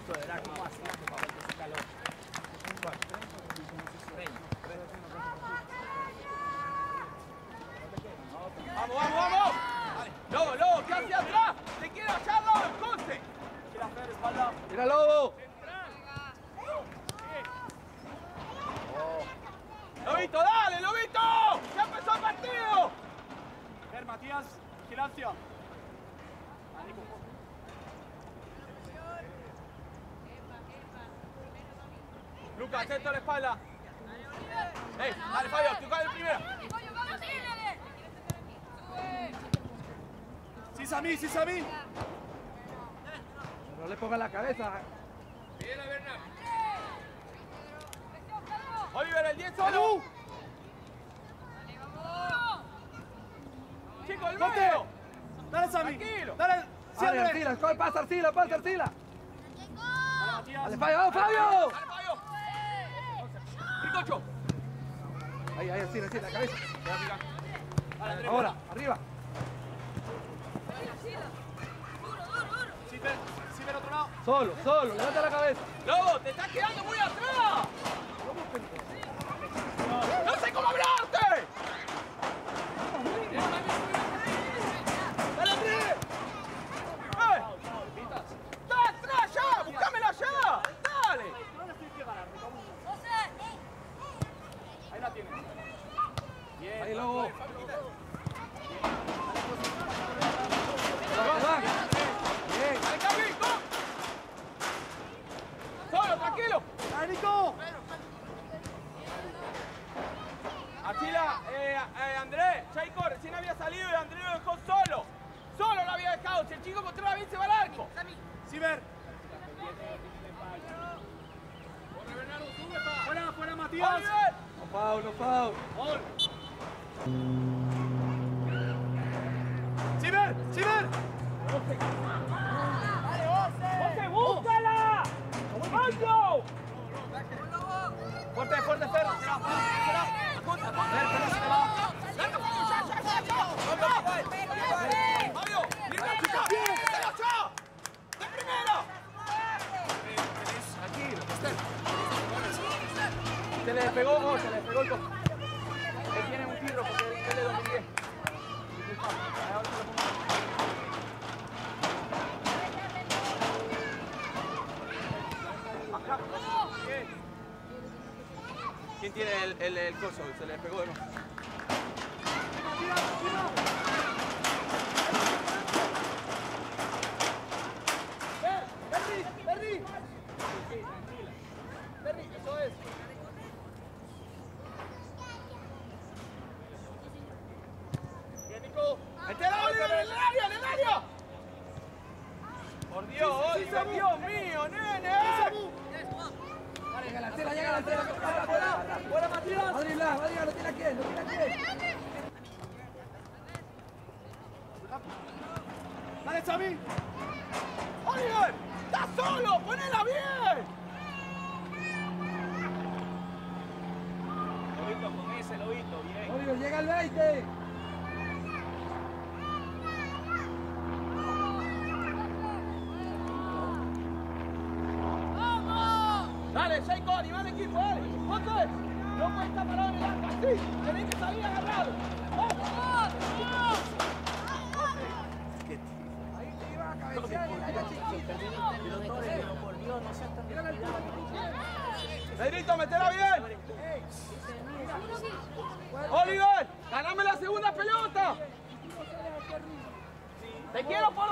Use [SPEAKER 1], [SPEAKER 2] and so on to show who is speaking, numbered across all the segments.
[SPEAKER 1] Nacho, de verdad, ¿cómo hace Nacho para aguantar ese calor? ¡Vamos, vamos, vamos! ¡Lobo, lobo, qué hacia atrás! ¡Te quiero allá al lado del coste!
[SPEAKER 2] ¡Mira, Lobo!
[SPEAKER 1] ¡Lobito, dale, Lobito! ¡Ya empezó el partido!
[SPEAKER 3] Ver, Matías, vigilancia.
[SPEAKER 1] Atento a la espalda. ¡Ey, dale, Fabio, tú caes el primero!
[SPEAKER 3] Sí, Samí, sí, Samí.
[SPEAKER 2] No le ponga la cabeza.
[SPEAKER 1] Oliver, el 10 solo. Chico, el medio.
[SPEAKER 3] Dale.
[SPEAKER 1] Tranquilo.
[SPEAKER 3] Dale.
[SPEAKER 2] Arcila, pasa Arcila, pasa Arcila.
[SPEAKER 3] Dale,
[SPEAKER 2] Fabio, vamos, Fabio.
[SPEAKER 1] Dale, Fabio. Ricocho.
[SPEAKER 2] Ahí, ahí, Arcila, Arcila, la cabeza. Ahora, arriba. Solo, solo, levanta la cabeza.
[SPEAKER 1] Lobo, te estás quedando muy atrás. No sé cómo hablarte.
[SPEAKER 3] Dale, Andrés.
[SPEAKER 1] ¡Eh! ¡Está atrás ya! ¡Buscámela ya! ¡Dale!
[SPEAKER 3] Ahí la tienes. Bien.
[SPEAKER 2] Ahí, Lobo. Va, va. Bien.
[SPEAKER 1] ¡Dale, Capi! ¡Go! ¡Solo, tranquilo!
[SPEAKER 3] Dale, Nico.
[SPEAKER 1] Atila, eh, eh, Andrés, Chaiko recién había salido y Andrés lo dejó solo. Solo lo había dejado. Si el chico controla bien, se va al arco.
[SPEAKER 3] Sí, ver. Fuera, fuera, Matías.
[SPEAKER 2] No foul, no foul.
[SPEAKER 3] Sí, ver.
[SPEAKER 1] ¡José, búscala! ¡Aldo! Fuerte, fuerte, chica. ¡Mételo ya! ¡De primera! Tranquilo, Se le despegó, se le despegó el ¿Quién tiene el, el, el coso? Se le de nuevo.
[SPEAKER 3] Berry, Berry. Berry, eso es. Bien, Nico.
[SPEAKER 1] ¡Metela, Oliver, en el área, en el área! Por Dios, Oliver, Dios mío, nene.
[SPEAKER 2] Llega la Arcila, llega la Arcila.
[SPEAKER 3] Fuera, fuera, Matías.
[SPEAKER 2] Madrid, la, Madrid, lo tiene aquí, lo tiene aquí.
[SPEAKER 3] Dale, Sammy.
[SPEAKER 1] ¡Oliver! ¡Está solo! ¡Ponela bien! Lobito, con ese lobito, bien.
[SPEAKER 2] Oliver, llega el 20.
[SPEAKER 1] Dale, Jacob, animal equipo, dale. José, no puede estar parado en el arco así. Tenés que salir agarrado. ¡Vamos!
[SPEAKER 2] Ahí te iba a cabecear y la chiquita.
[SPEAKER 1] Pedrito, metela bien. Oliver, ganame la segunda pelota. Te quiero por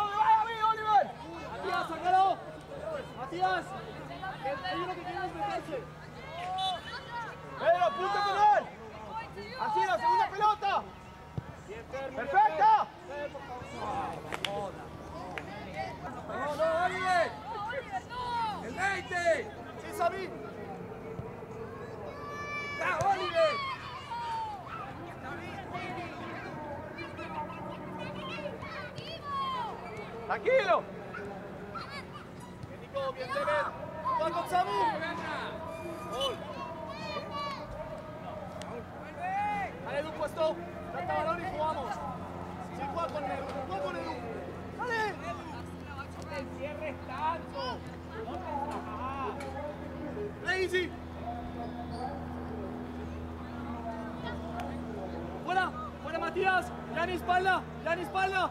[SPEAKER 1] Fuera, fuera
[SPEAKER 3] Matías.
[SPEAKER 1] Ya ni espalda, ya
[SPEAKER 3] ni espalda.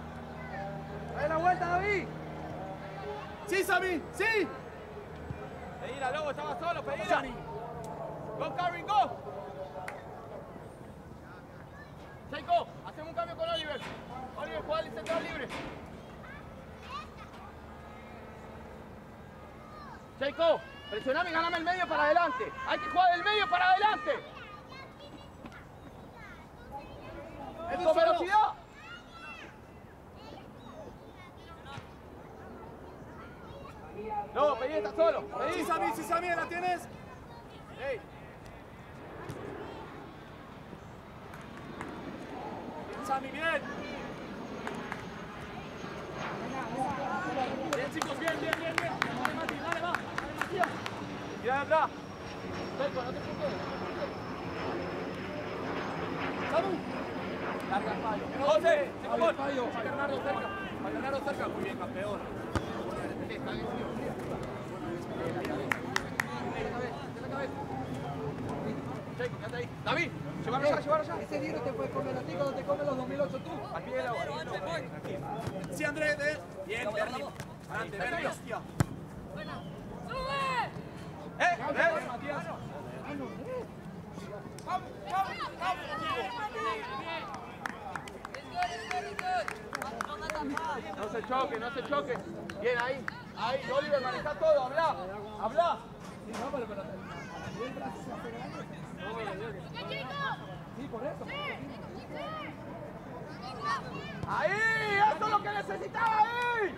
[SPEAKER 2] Dale la vuelta, David.
[SPEAKER 3] Sí, Sami, sí.
[SPEAKER 1] Pedila, Lobo, estaba solo, pedila. Go, Karin, go. Seiko, hacemos un cambio con Oliver. Oliver, juega el central libre. Seiko presioname y ganame el medio para adelante. Hay que jugar del medio para adelante.
[SPEAKER 3] Edu,
[SPEAKER 1] ¡Con velocidad! No, pedí, está solo. Pedí.
[SPEAKER 3] Sammy, sí, Sammy, ¿la tienes?
[SPEAKER 1] Ey,
[SPEAKER 3] Bien, Sammy, bien. Bien, chicos, bien, bien, bien, bien. Dale, Mati, dale, va. Dale, Matías.
[SPEAKER 1] tira de atrás. Checo, no te preocupes.
[SPEAKER 3] Samu.
[SPEAKER 1] Larga el fallo. José, Checo, gol.
[SPEAKER 2] fallo.
[SPEAKER 1] Bernardo cerca. Bernardo cerca. Muy bien, campeón. Checo, quédate ahí. David, llévalo
[SPEAKER 2] dinero te puedes comer a ti cuando te comes los 2008 tú.
[SPEAKER 1] Al pie de la bola.
[SPEAKER 3] Sí, Andrés, eh. Bien. Adelante, Bernie, hostia.
[SPEAKER 1] ¡Eh! ¡Eh!
[SPEAKER 3] Matías.
[SPEAKER 1] No se choque, no se choque. Bien, ahí. Ahí, Oliver, maneja todo. Habla. Habla.
[SPEAKER 2] No, Sí, por eso.
[SPEAKER 1] Ahí, eso es lo que necesitaba ahí.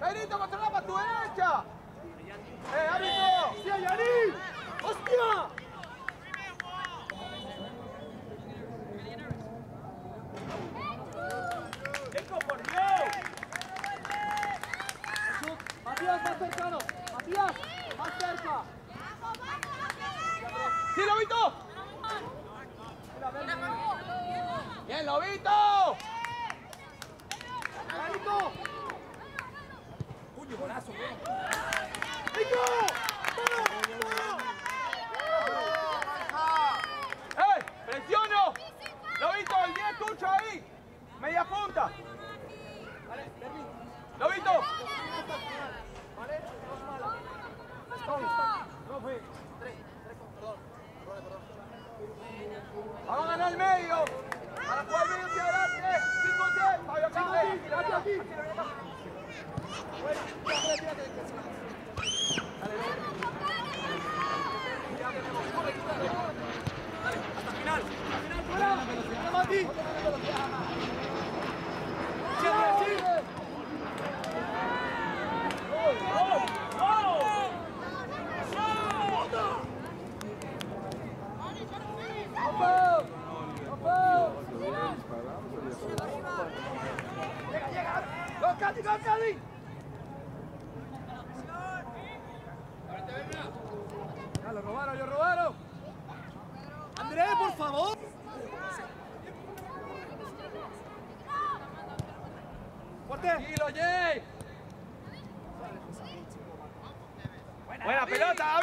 [SPEAKER 1] Benito, controla para tu derecha. ¡Eh, árbitro! ¡Sí, Yarí! ¡Hostia! ¡Checo, por Dios!
[SPEAKER 3] Matías, más cercano. Matías, más cerca.
[SPEAKER 1] ¡Sí, Lobito! ¡Bien, Lobito!
[SPEAKER 3] Marito.
[SPEAKER 2] Puño, golazo.
[SPEAKER 1] ¡Eh! ¡Presiono! ¡Lobito, el 10 tucho ahí! ¡Media punta! ¡Lobito! ¡Vamos a ganar el medio! ¡Aquí, aquí!
[SPEAKER 3] Hasta el final. Hasta el final, fuera. ¡Fuera, Mati! Sí, Andrés, sí.
[SPEAKER 2] ¡Go, Cati, go, Cati! Ya, lo robaron, lo robaron.
[SPEAKER 3] Andrés, por favor. Fuerte.
[SPEAKER 1] ¡Tranquilo, Jay! ¡Buena pelota,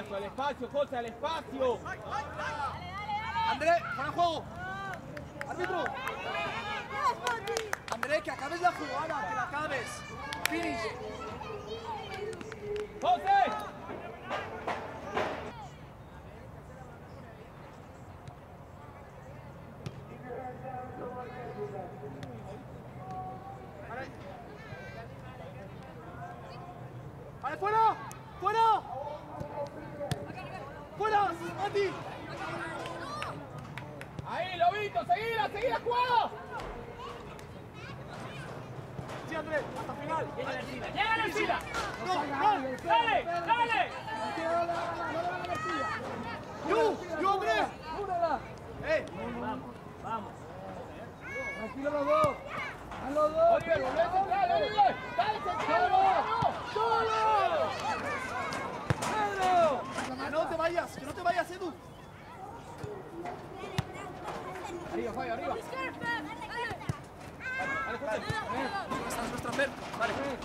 [SPEAKER 1] espacio, al espacio, José, al espacio.
[SPEAKER 3] Andrés, de juego. Santi.
[SPEAKER 1] Ahí, Lobito, seguila, seguila, jugado.
[SPEAKER 3] Sí, Andrés, hasta final.
[SPEAKER 1] Llega la Arcila, llega la Arcila.
[SPEAKER 3] No, no,
[SPEAKER 1] dale, dale.
[SPEAKER 3] ¡Yo! ¡Yo, Andrés!
[SPEAKER 2] ¡Júrala!
[SPEAKER 3] ¡Eh!
[SPEAKER 1] Vamos, vamos.
[SPEAKER 2] Tranquilo los dos. A los dos.
[SPEAKER 1] Oliver, volvé central, Oliver. Dale, central,
[SPEAKER 3] que no te vayas, Edu.
[SPEAKER 1] Arriba, Fabio, arriba.
[SPEAKER 3] Vale, Vale, Vale.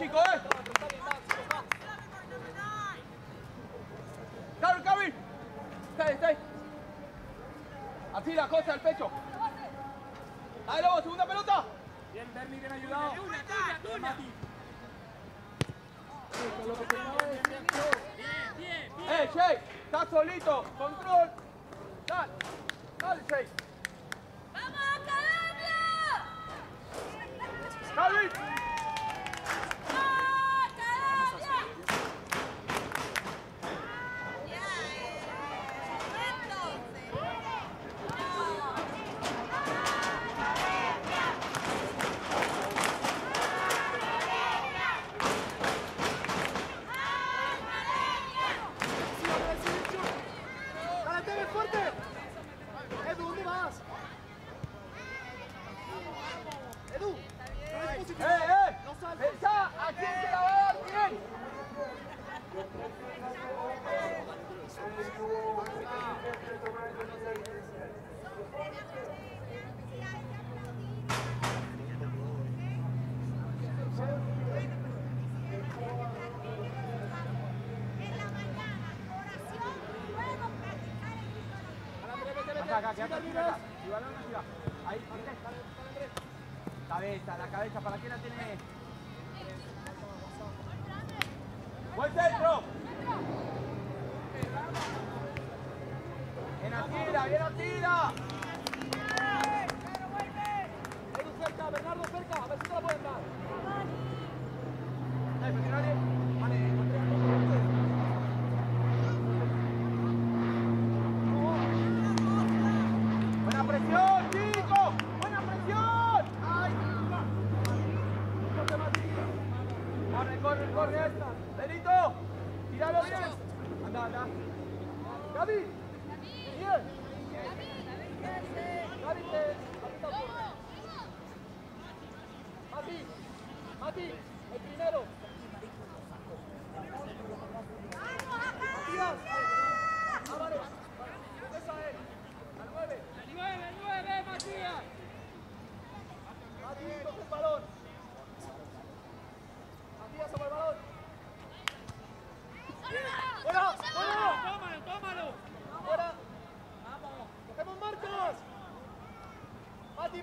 [SPEAKER 1] chicos, eh.
[SPEAKER 3] devagar, devagar.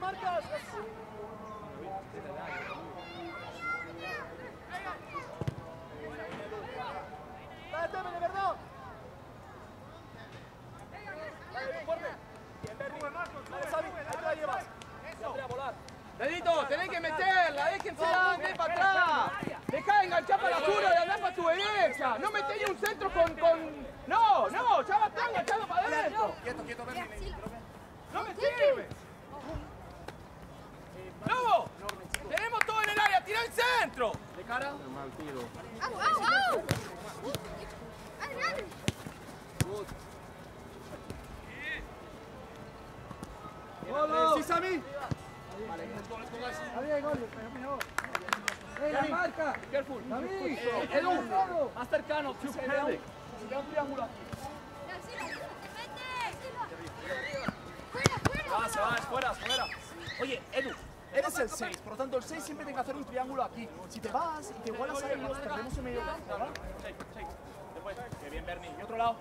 [SPEAKER 3] Marcos! Siempre tiene que hacer un triángulo aquí. Si te vas y te igualas ahí, nos perdemos en medio campo, ¿verdad? Después, qué bien, Bernie. Y otro lado.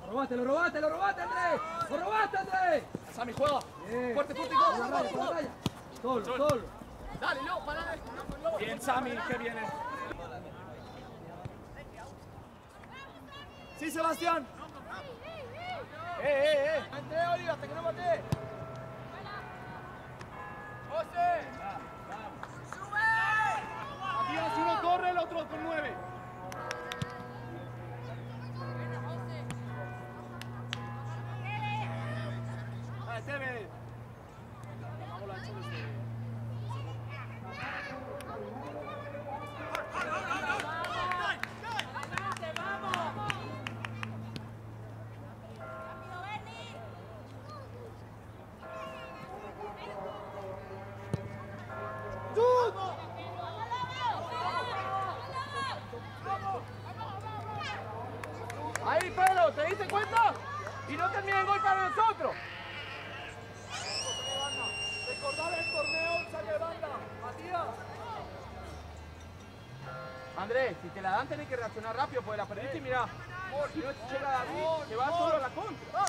[SPEAKER 2] Lo robaste, lo robaste, lo robaste, Andrés. Lo robaste, Andrés.
[SPEAKER 3] Sammy, juega.
[SPEAKER 2] Bien.
[SPEAKER 3] Fuerte, fuerte,
[SPEAKER 2] raya. Solo, solo.
[SPEAKER 3] Dale, no, para. Bien, Sammy, qué viene. Sí, Sebastián. Eh, eh, eh.
[SPEAKER 1] André, Oliva, hasta que no mate. Si te la dan tenés que reaccionar rápido porque la perdiste y mirá. Si no llega David, te va solo a la contra.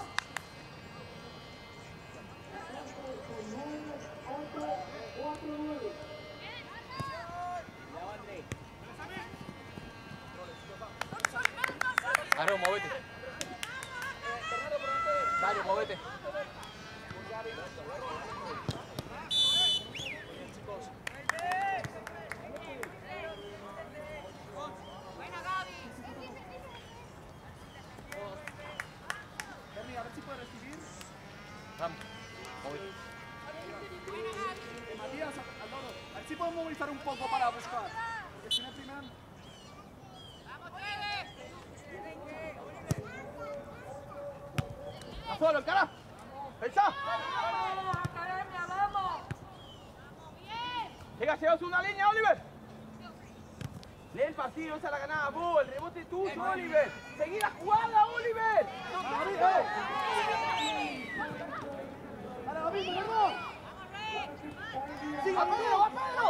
[SPEAKER 1] Dario, movete. Dario, movete.
[SPEAKER 3] Bernie, a ver si puede recibir.
[SPEAKER 1] Vamos. Movete.
[SPEAKER 3] Eh, Matías, al al lado. A ver si podemos movilizar un poco para buscar. Porque si no, primer...
[SPEAKER 1] ¡A solo, encara! ¡Pensá! Llega, llevas una línea, Oliver. Lee el partido, esa es la ganada vos, el rebote es tuyo, Oliver. Seguí la jugada, Oliver.
[SPEAKER 3] ¡Dale, David, vamos!
[SPEAKER 1] ¡Va Pedro, va Pedro!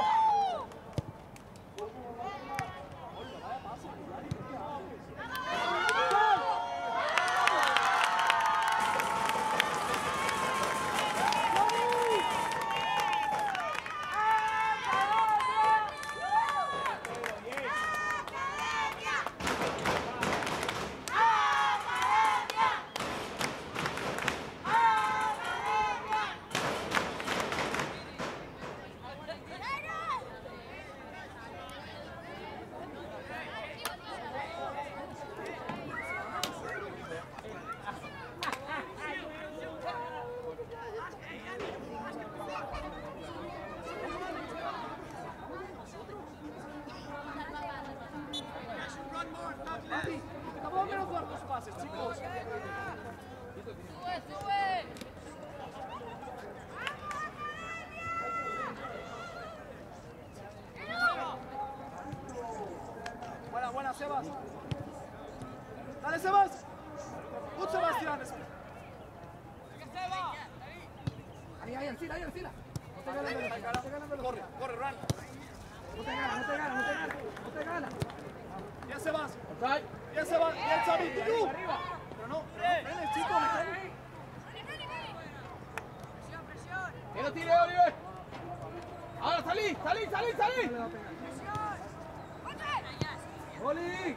[SPEAKER 3] Acabamos de menos dar dos pases, chicos. Buena, buena, Sebas. Dale, Sebas. Good, Sebastián.
[SPEAKER 2] Ahí, ahí, encima, ahí, encima. No te ganas, velocidad, no te ganas, velocidad.
[SPEAKER 3] Corre, corre, run.
[SPEAKER 2] No te ganas, no te ganas, no te ganas. No te ganas.
[SPEAKER 3] Bien, Sebas.
[SPEAKER 1] Offside.
[SPEAKER 3] Bien, Sebas. Bien, Xavi. Tú. Pero no, pero no frenes, chico. Me cae.
[SPEAKER 1] Que lo tire, Oliver. Ahora salí, salí.
[SPEAKER 2] ¡Oli!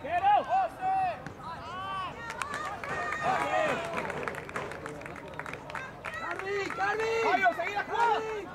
[SPEAKER 2] ¡Carly, Carly!
[SPEAKER 1] Fabio, seguí la jugada.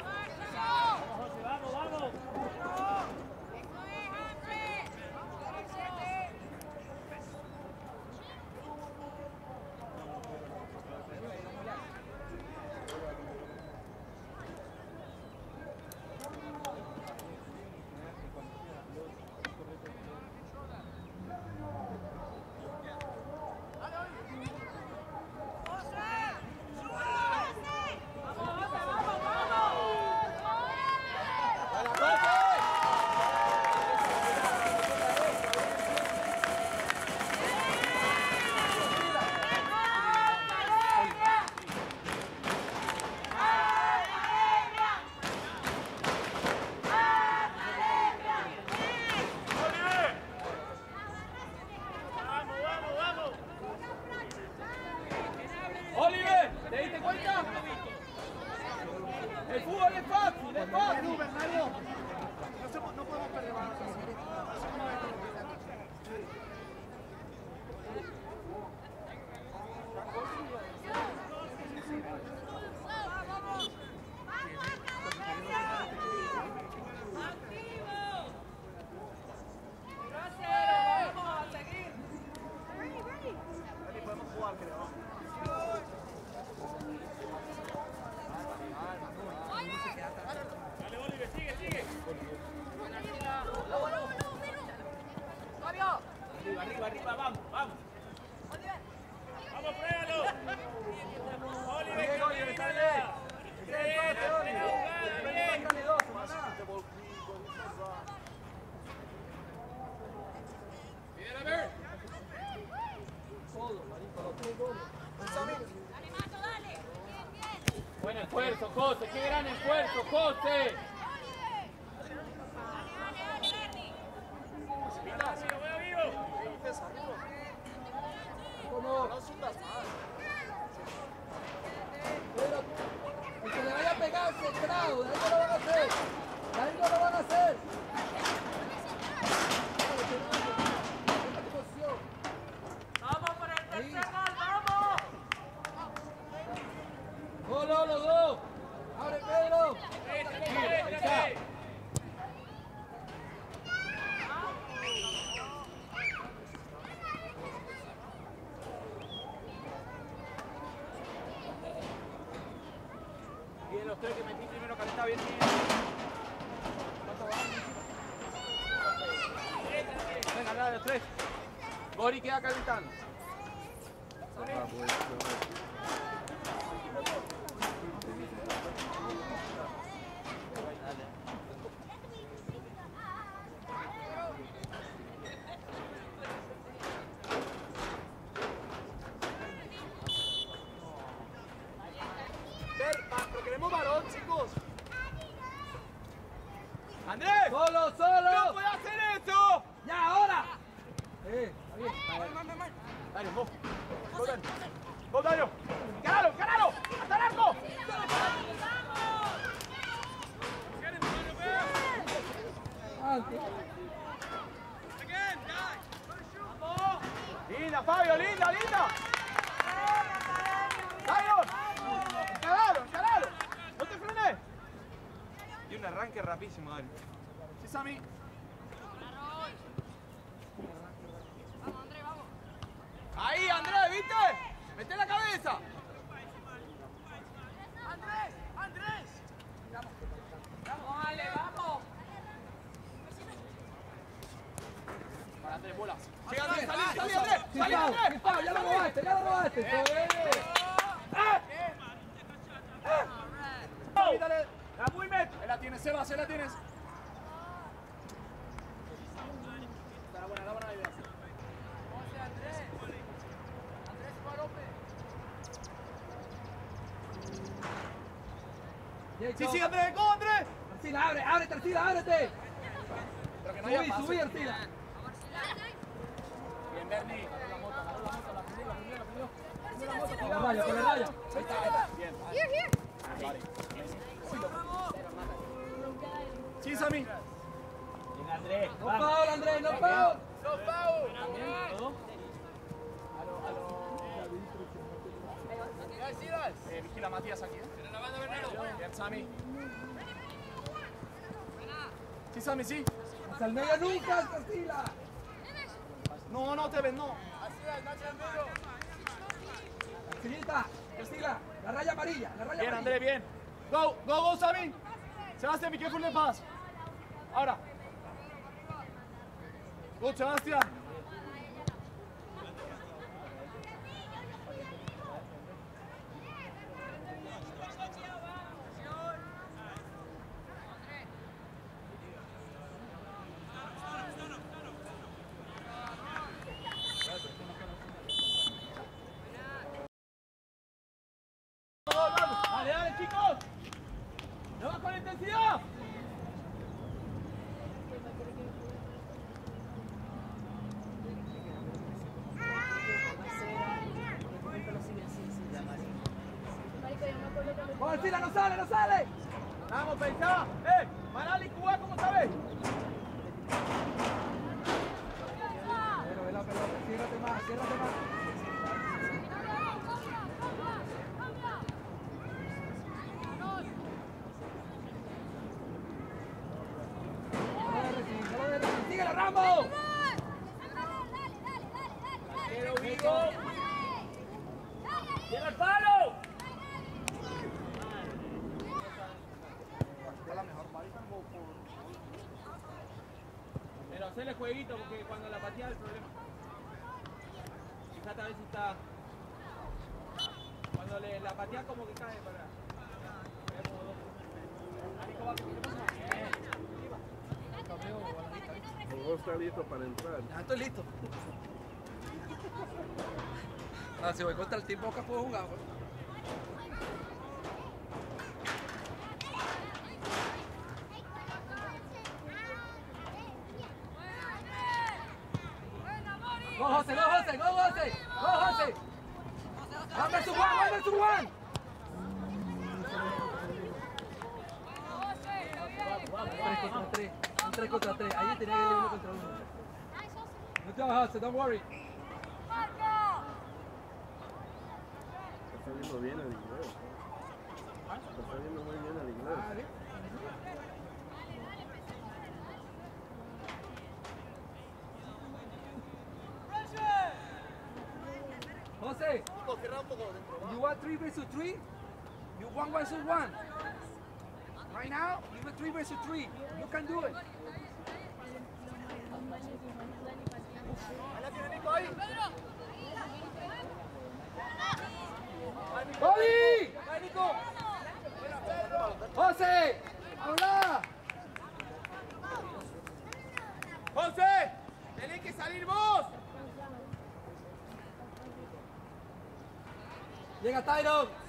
[SPEAKER 1] Ponce!
[SPEAKER 3] Sí, sí, Andrés, go, Andrés.
[SPEAKER 2] Arcila, abre, ábrete, Arcila, ábrete.
[SPEAKER 3] Pero que no
[SPEAKER 2] Subí, subí, Arcila.
[SPEAKER 3] Bien, Bernie. Agarra la moto, la moto, la pidió, la la pidió.
[SPEAKER 2] Con la raya, con la raya.
[SPEAKER 3] Ahí está, ahí está. Bien.
[SPEAKER 4] Here, here.
[SPEAKER 3] Vale. Sí, Sammy.
[SPEAKER 1] Bien, Andrés.
[SPEAKER 2] No foul, Andrés, no foul.
[SPEAKER 3] Eh, vigila a Matías aquí, ¿eh? Bien, Sammy. Sí, Sammy, sí.
[SPEAKER 2] Hasta el medio nunca, Arcila.
[SPEAKER 3] No, no te ves, no.
[SPEAKER 2] Arcilita, Arcila, la raya amarilla, la raya
[SPEAKER 3] Bien,
[SPEAKER 2] amarilla.
[SPEAKER 3] Andrés, bien. Go, go, go, Sammy. Sebastián, be careful the pass. Ahora. Go, Sebastián.
[SPEAKER 2] Sila, no sale, no sale.
[SPEAKER 1] Vamos, pensaba. Hacerle jueguito porque cuando la patea el problema. Fíjate a ver si está. Cuando le, la patea como que cae para.
[SPEAKER 5] No está listo para entrar.
[SPEAKER 2] Ya estoy listo. ah, si voy contra el tiempo que puedo jugar. want three versus three, you one versus one. Right now, you have three versus three. You can do it. Điền.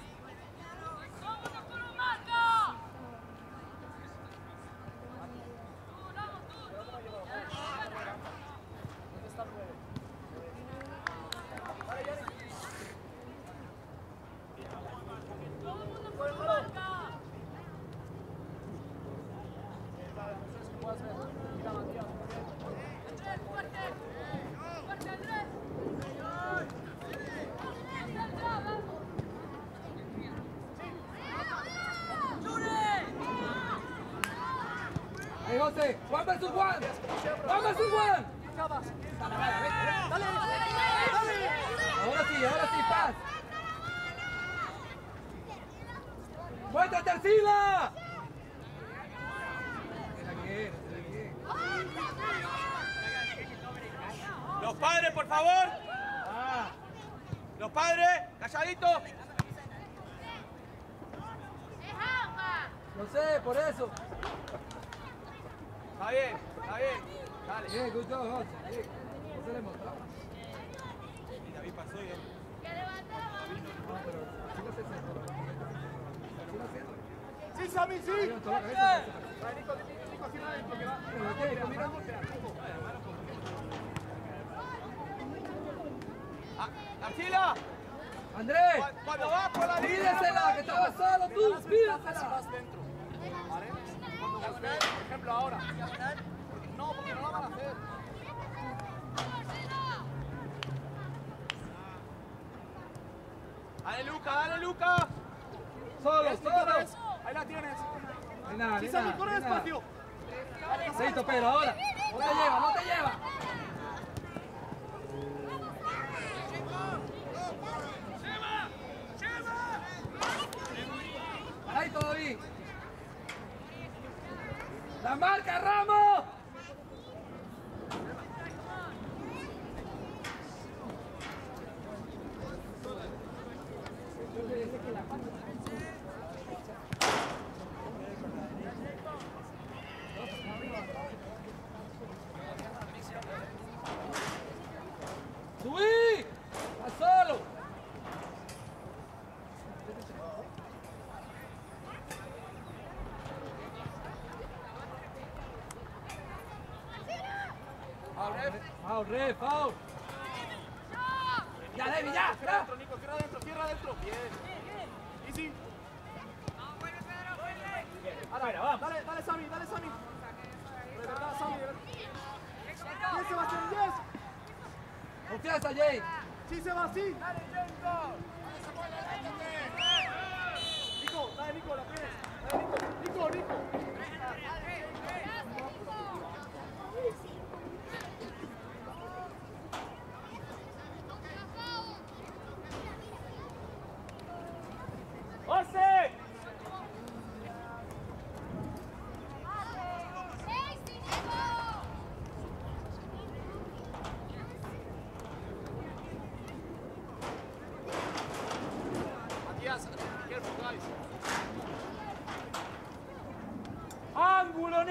[SPEAKER 2] versus one! One versus one!
[SPEAKER 1] Dale Luca, dale Luca.
[SPEAKER 2] Solo,
[SPEAKER 1] este
[SPEAKER 2] solo.
[SPEAKER 1] Ahí la tienes.
[SPEAKER 2] De nada,
[SPEAKER 1] de
[SPEAKER 2] nada,
[SPEAKER 1] corre despacio.
[SPEAKER 2] Listo, Pedro, ahora. No te lleva, no te lleva. Ahí todavía. La marca Ramos.
[SPEAKER 3] Oh!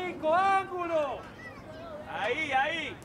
[SPEAKER 2] ¡Ángulo! Ahí, ahí.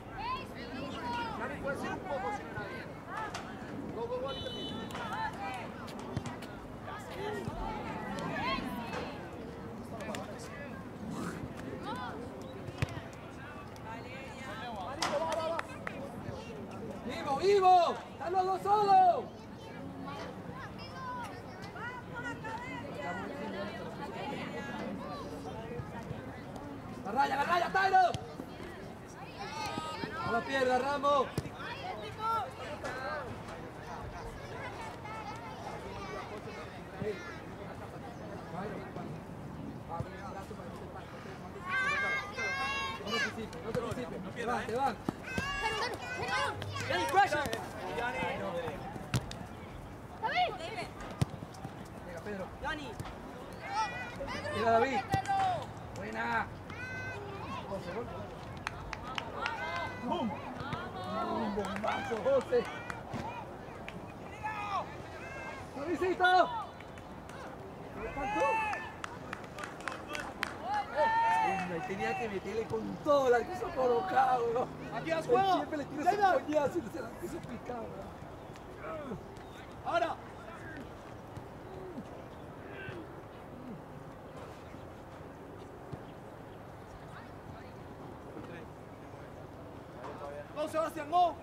[SPEAKER 1] No,
[SPEAKER 2] Sebastián, no.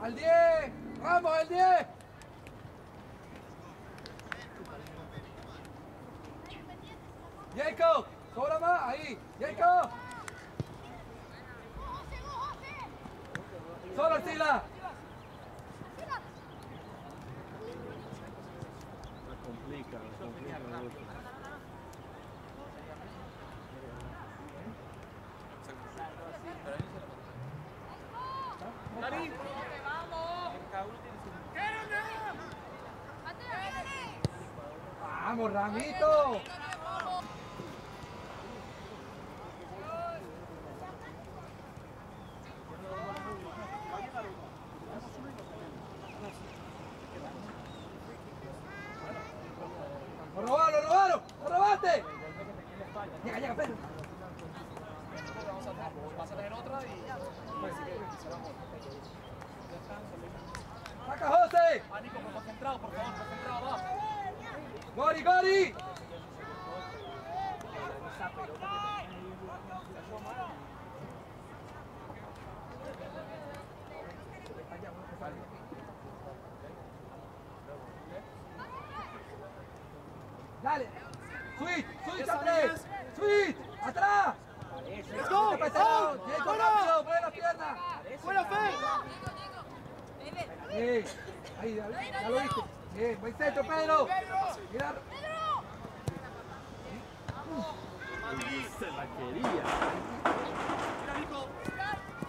[SPEAKER 1] Al 10. Ramos, al 10. Jacob, sobra más, ahí, Jacob. Solo Tila. el centro, Pedro. Mira.
[SPEAKER 5] Se la quería.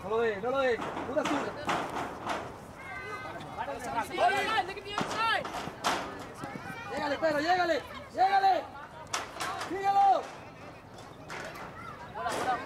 [SPEAKER 1] No lo de, no lo de. Una zurda. Llegale, Pedro,
[SPEAKER 2] llegale.
[SPEAKER 3] Llegale. Hola, hola.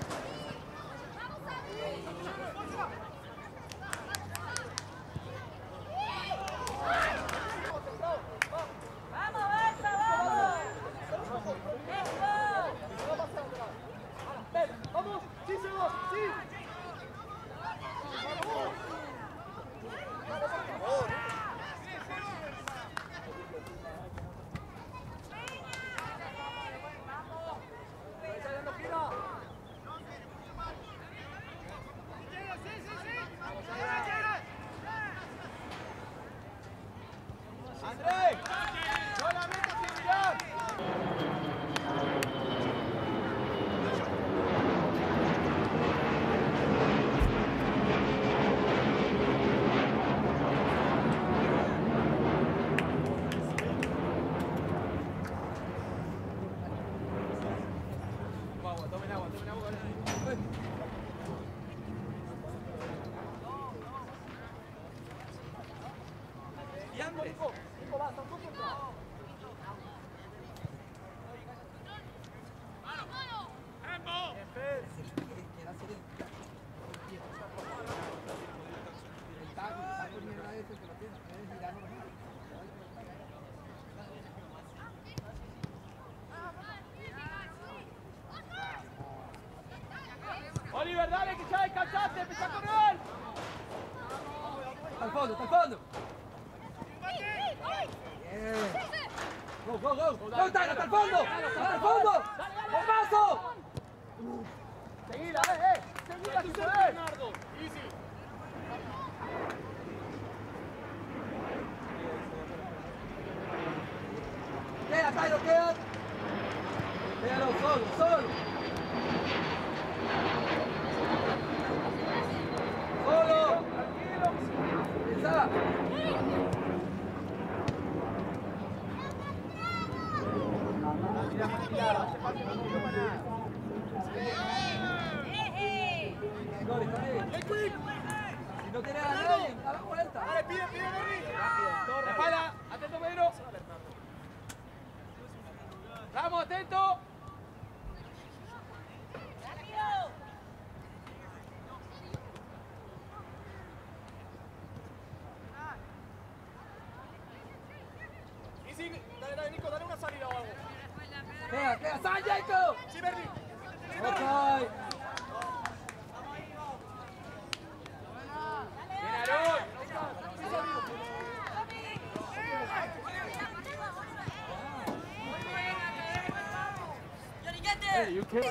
[SPEAKER 3] Ya.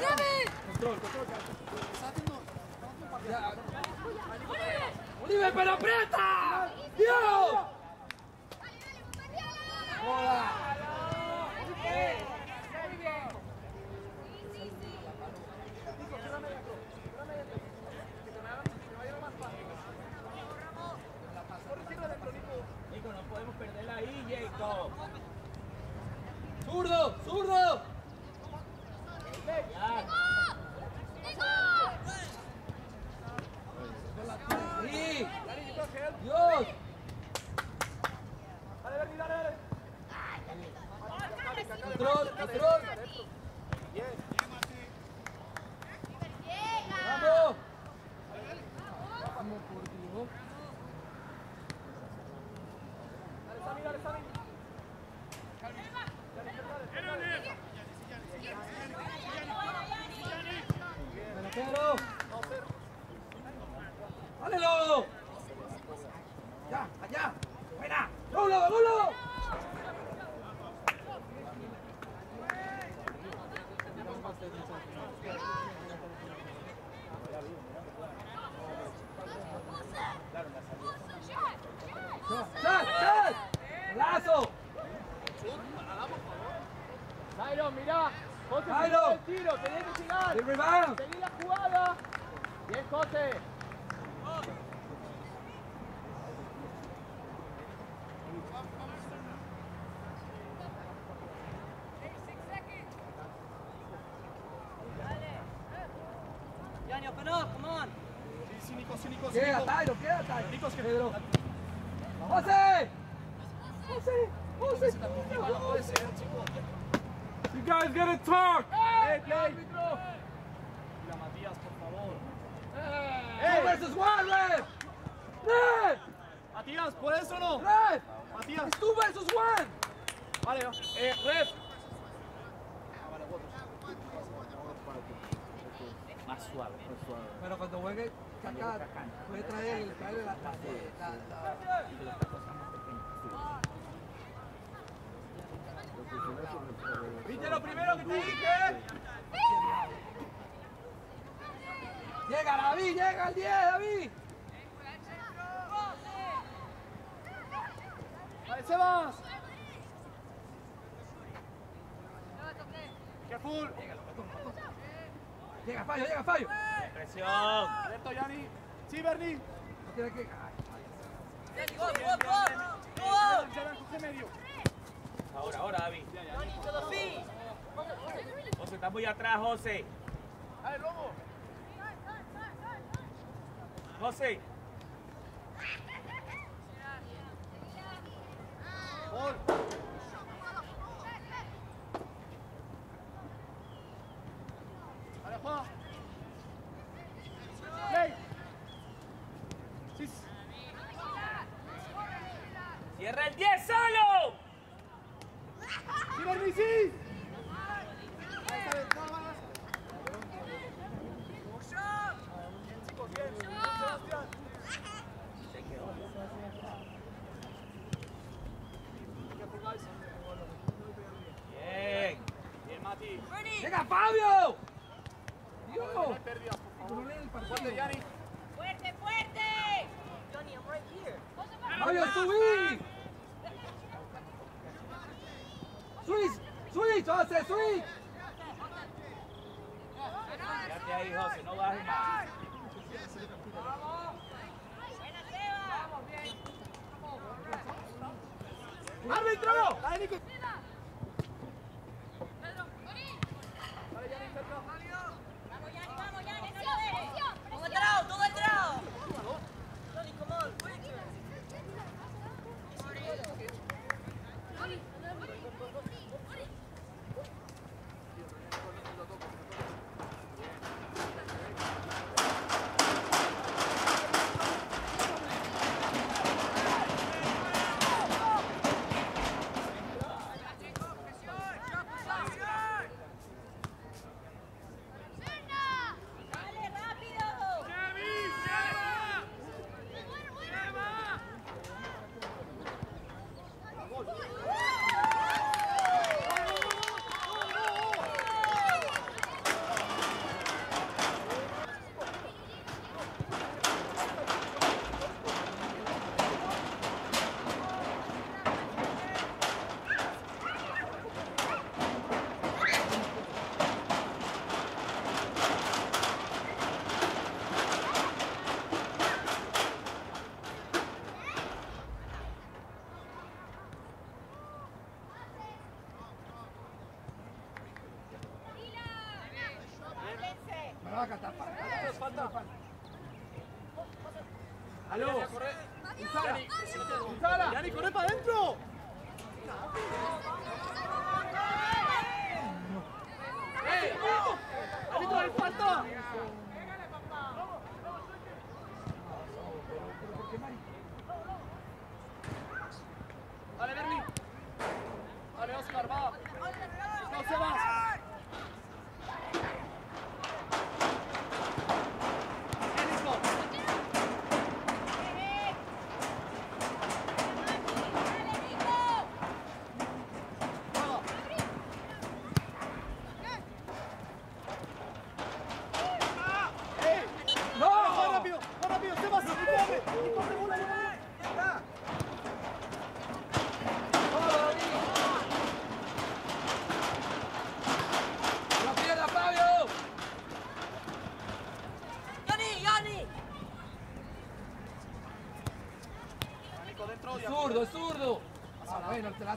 [SPEAKER 2] ¡Oliver, pero aprieta! ¡Dios! ¡Joda!
[SPEAKER 3] Nico, no podemos perderla ahí, Jacob.
[SPEAKER 2] ¡Zurdo! ¡Zurdo! ¡Control! ¡Control!
[SPEAKER 1] Up, come on.
[SPEAKER 3] Sí, sí, Nico, sí, Nico, sí,
[SPEAKER 2] ¡Queda. Tairo! ¡Queda!
[SPEAKER 3] Nico, que
[SPEAKER 2] Pedro. ¡José! ¡José! ¡José!
[SPEAKER 3] No puede ser, chico.
[SPEAKER 2] You guys gotta talk!
[SPEAKER 3] ¡Eh, play! Mira, Matías, por favor.
[SPEAKER 2] Two versus one, Red! Red!
[SPEAKER 3] Matías, ¿puedes o no?
[SPEAKER 2] Red!
[SPEAKER 3] Matías.
[SPEAKER 2] Two versus one!
[SPEAKER 3] Vale, va. eh, ref.
[SPEAKER 5] Suave. Suave.
[SPEAKER 2] Pero cuando juegue Kaká, puede traer, traerle la, la.
[SPEAKER 3] ¿Viste lo primero que te dije?
[SPEAKER 2] Llega David, llega el 10, David.
[SPEAKER 3] Vale, Sebas. Careful.
[SPEAKER 2] Llega Fallo, llega Fallo.
[SPEAKER 5] Presión.
[SPEAKER 3] Alerta, Yanni. Sí, Bernie.
[SPEAKER 2] No tiene que. ay,
[SPEAKER 3] Jalan, coge medio.
[SPEAKER 5] Ahora, ahora, David. José, está muy atrás, José.
[SPEAKER 3] Dale, Lobo. José. Gol. Dale,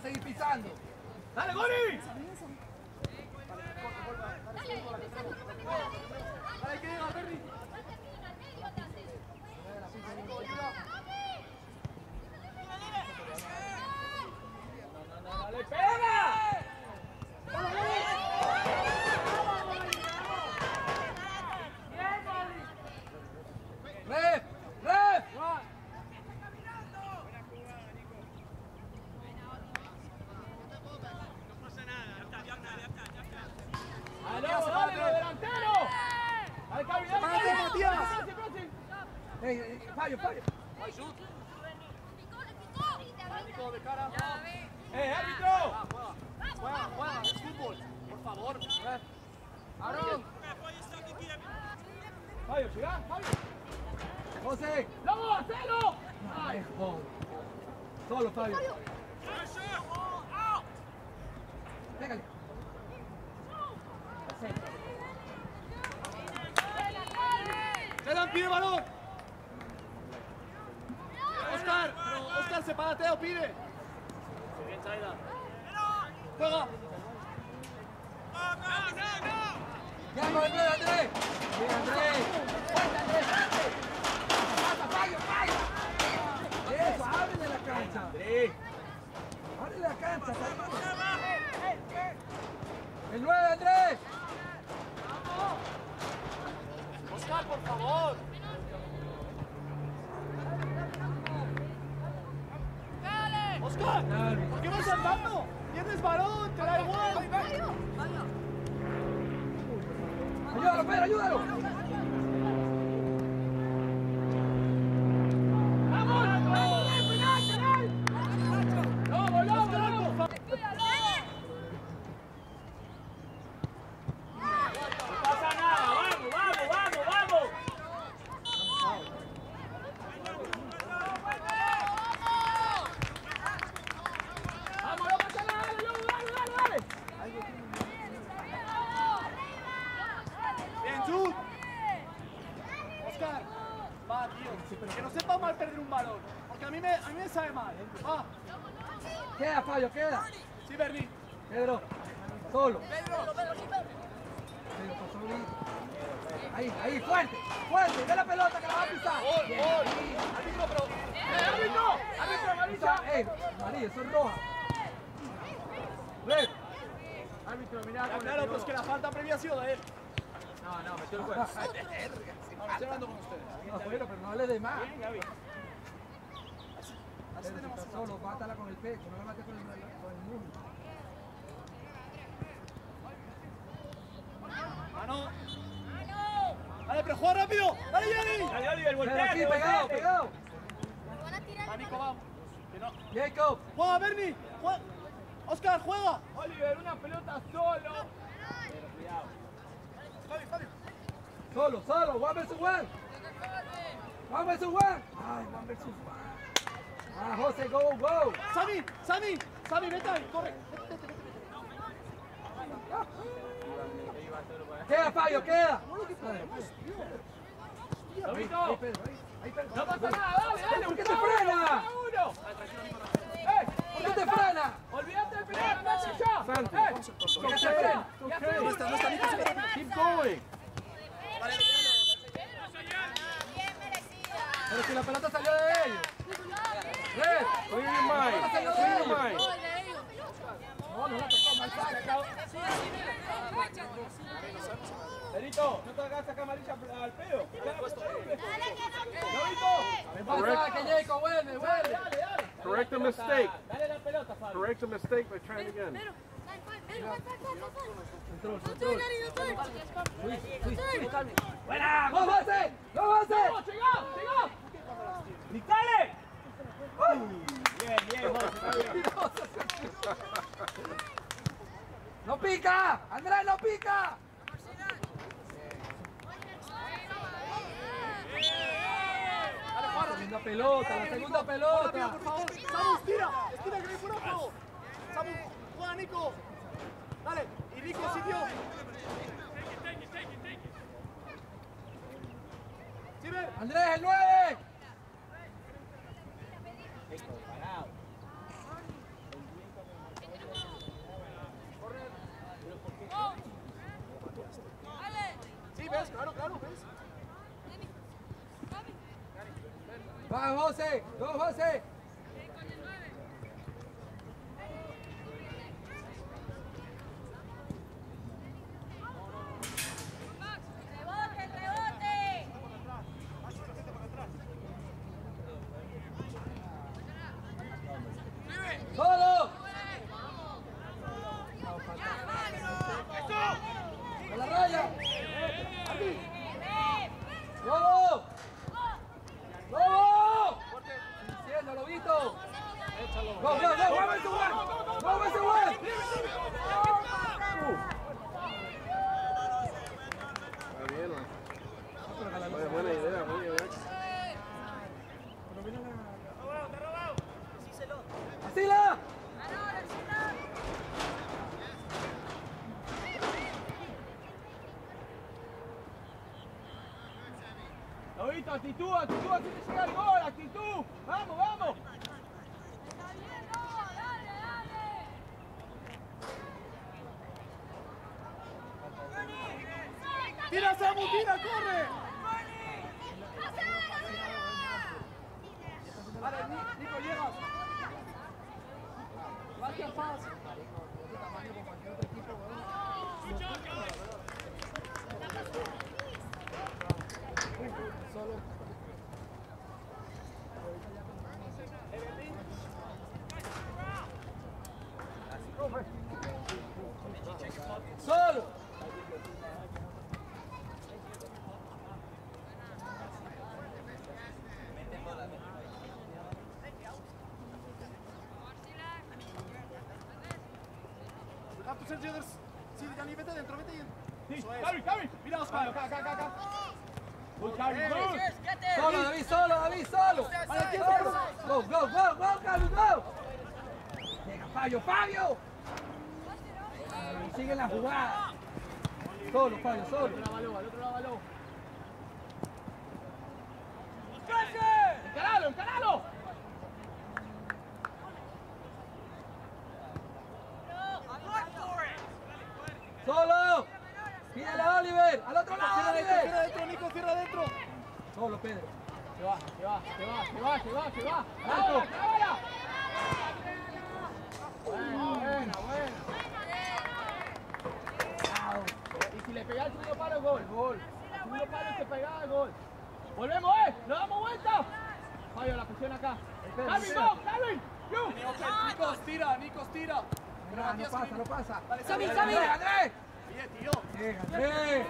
[SPEAKER 2] seguir Jacob,
[SPEAKER 3] Juega, Bernie. Juega. Oscar, juega. Oliver, una pelota solo. Pero cuidado.
[SPEAKER 2] Solo, solo, one versus one. One versus one. Ay, one versus one. Ah, José, go, go.
[SPEAKER 3] Sami, Sami, Sami, vete ahí, corre. Vete, vete, vete.
[SPEAKER 2] Queda, Fabio, queda.
[SPEAKER 3] No pasa nada, dale, dale.
[SPEAKER 2] ¿Por qué te frena?
[SPEAKER 3] Uno.
[SPEAKER 2] ¿Por qué te frena?
[SPEAKER 3] Olvídate del final, Messi ya.
[SPEAKER 5] Santi,
[SPEAKER 2] ¿Por qué te frena?
[SPEAKER 3] Ya fue uno.
[SPEAKER 2] Pero si la pelota salió de ellos. Red.
[SPEAKER 5] Clear your mind. Clear your mind.
[SPEAKER 2] No, no la tocó, mal saca.
[SPEAKER 3] Perito, no te hagas al pedo.
[SPEAKER 5] Correct the mistake.
[SPEAKER 3] Dale la pelota, Fabi.
[SPEAKER 5] Correct the mistake by trying again.
[SPEAKER 2] ¡Buena!
[SPEAKER 3] Bien,
[SPEAKER 2] ¡No pica! ¡Andrés, no pica! La segunda pelota, la segunda pelota.
[SPEAKER 3] por. Samu, estira. Estira que. Samu, juega Nico. Dale. Y Nico, sitio.
[SPEAKER 2] Andrés, el 9.
[SPEAKER 3] Sí, ves, claro, claro, ves.
[SPEAKER 2] Va, José. ¡Go, José!
[SPEAKER 4] ¡Rebote, rebote!
[SPEAKER 2] ¡Solo! ¡A la raya! ¡Lobo! ¡Lobo! Diciendo, lobito. Go, go, go, one versus one. Go versus one.
[SPEAKER 5] Está bien. ¿no? Oye, buena idea, buena idea.
[SPEAKER 2] ¡Asila!
[SPEAKER 3] Lobito, actitud, actitud, así te llega el gol, actitud. Vamos, vamos.
[SPEAKER 1] ¡Tira, Samu, tira, corre! Vale, Ni- Nico, llegas. Gracias, Paz.
[SPEAKER 2] Solo.
[SPEAKER 1] Send the others. Sí, Dani, vete dentro, vete dentro. Eso es. Mira, Oscar, acá, acá, acá, acá. Good, Carly, good.
[SPEAKER 2] Solo, David, solo, David, solo.
[SPEAKER 1] Vale, ¿quién
[SPEAKER 2] Solo.
[SPEAKER 1] se-
[SPEAKER 2] Go, go, go, go, Carlos, go. Venga, Fabio, Fabio. Sigue la jugada. Solo, Fabio, solo.
[SPEAKER 1] Al otro lado, al otro lado, balón. ¡Encaralo, encaralo!
[SPEAKER 2] Solo. Pídele a Oliver. Al otro lado,
[SPEAKER 1] Cierra adentro, cierra
[SPEAKER 2] Oliver.
[SPEAKER 1] adentro, Nico, cierra adentro.
[SPEAKER 2] Solo, Pedro.
[SPEAKER 1] Se va, se va, se va, se va, se va, se va.
[SPEAKER 2] Marco.
[SPEAKER 1] ¡Ahora, ahora! Buena, buena, buena. Y si le pegaba el segundo palo, gol, gol. El segundo palo se pegaba, gol. Volvemos, eh. ¡Le damos vuelta! Fallo, la presión acá. ¡Calvin, go! ¡Calvin! ¡You! Nico, tira, Nico, tira.
[SPEAKER 2] Mira, no pasa, no pasa.
[SPEAKER 3] Sami,
[SPEAKER 2] Andrés,
[SPEAKER 3] Sami.
[SPEAKER 2] Andrés.
[SPEAKER 1] Bien, tío.
[SPEAKER 2] Bien, Andrés.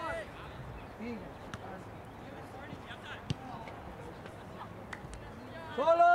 [SPEAKER 2] Sigue. Solo.